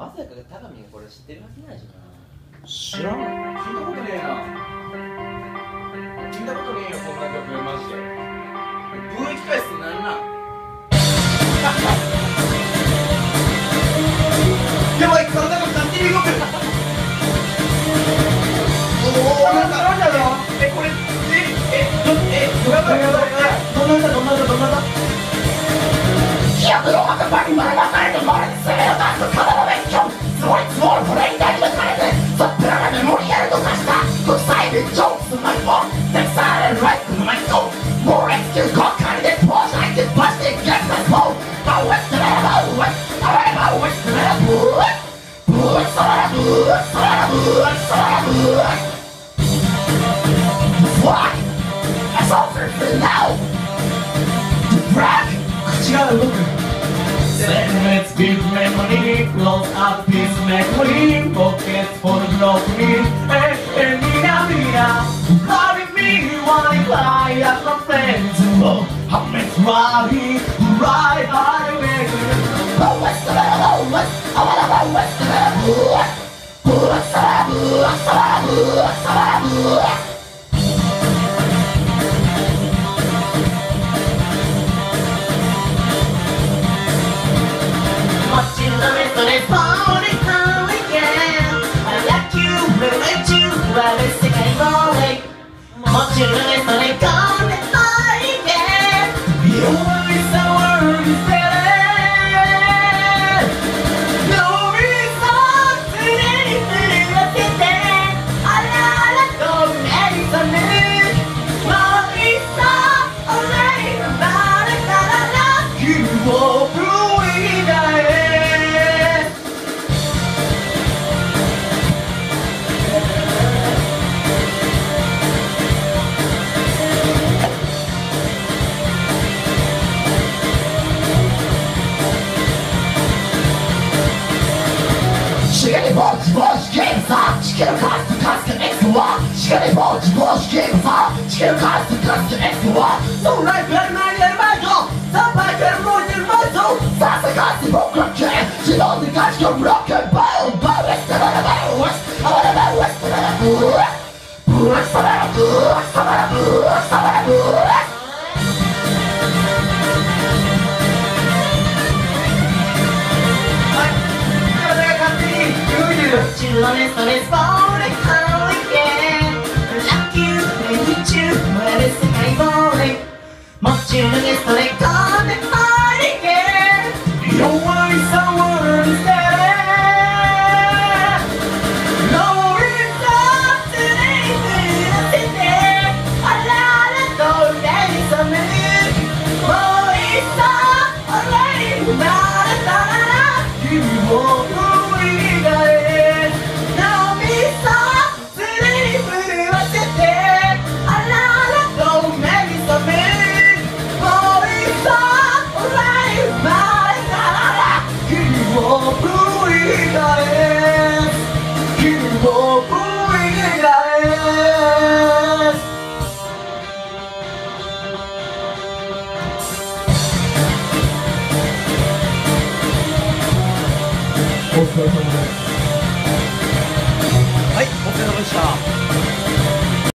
まさか高見がこれ知ってるはずないじゃん。知らん聞いたことねえな。聞いたことねえよこんな曲マジで。ブーイキ返すなんな。ん やばい体が勝手に動く。おおなんかなんだろう。えこれええどえやばいやばいどんなんだどんなんだどんなんだ she got a looker. Segments, big memory, close up this memory, pockets for the glory. Hey, hey, mira, mira, marry me, wanna at my friends. Oh, I'm a Ferrari, right by me. Oh, what's the matter? Oh, what's, I wanna what's the matter? What's the matter? What's the matter? What's the matter? What's the matter? i'm Yeah. Shiggy Bulge Bulge Games Up Chicken Cost to Cost to X1 Shiggy Bulge Bulge Games Up Chicken Cost to Cost to X1 So right better man in my door Some I can more than my soul Fast I lonely, lonely, falling out again. Like you and with you, where is the guy falling? 멋지는 게 설레 はいお疲れ様でした。